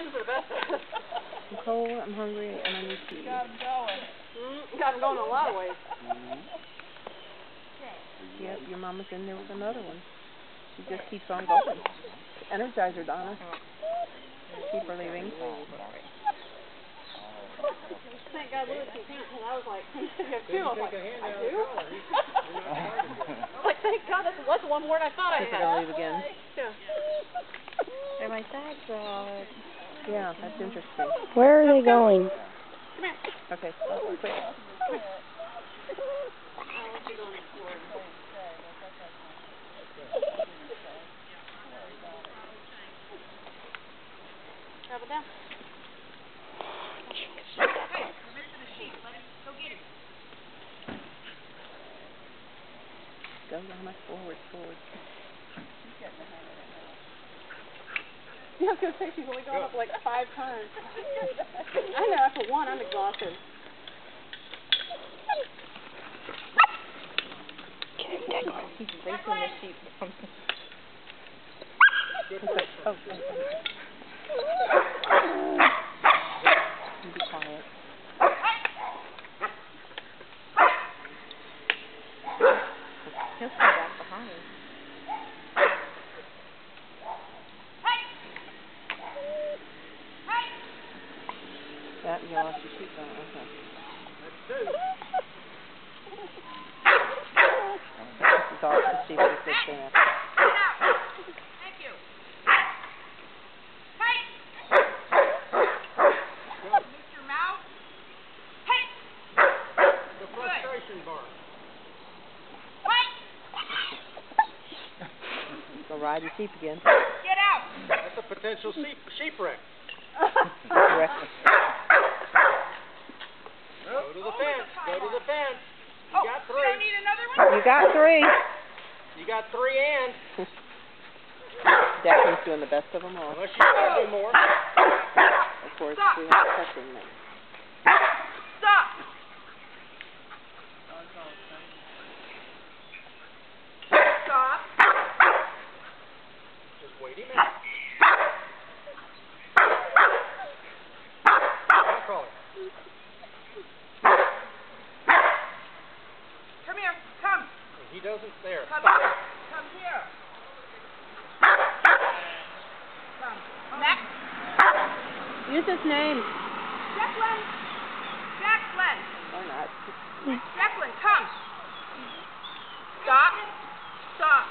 ends are the best. I'm cold, I'm hungry, and I need to eat. Got him going. Mm, got him going a lot of ways. Yep, your mama's in there with another one. She just keeps on going. Energizer, Donna. Keep her leaving. Thank God Lewis can count, and I was like, you have two. I was like, I do? I was like, thank God that was one more than I thought I Think they're gonna leave again. Yeah. And my dad's uh Yeah, that's interesting. Where are they going? Come here. Okay, quick. Grab it down. Go, Donna, forward, forward. Yeah, I was gonna say she's only gone up like five times. I know. After one, I'm exhausted. he's racing the sheep. Oh, okay. You That and you lost your sheep on. Okay. This is all the sheep that sit there. The frustration bar. Go ride your sheep again. Get out! That's a potential sheep, sheep wreck. Correct. Go to the fence, go to the fence. You got three. You got three. You got three and, Declan's doing the best of them all. unless you want to do more. Of course, we have touching them. Just wait him out. I'll call it. Come here, come, He doesn't, there. come, Stop. come here. Come. Next, Use his name. Declan. Declan. Why not. Declan, come. Stop. Stop.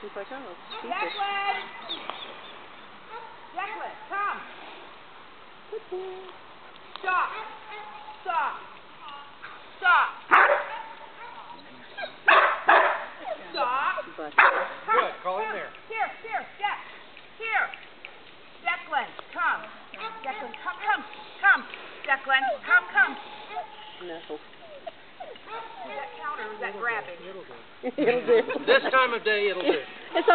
She's like, oh, sheep is. Declan. Declan, come. Stop. Stop. Stop. Stop. But Come. Good, call him come. there. Here, here, Deck. Here. Declan, come. Declan, come, come, come. Declan, come, come. no. Is that count or is that grabbing? It'll do. It'll do. This time of day, it'll do.